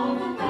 all the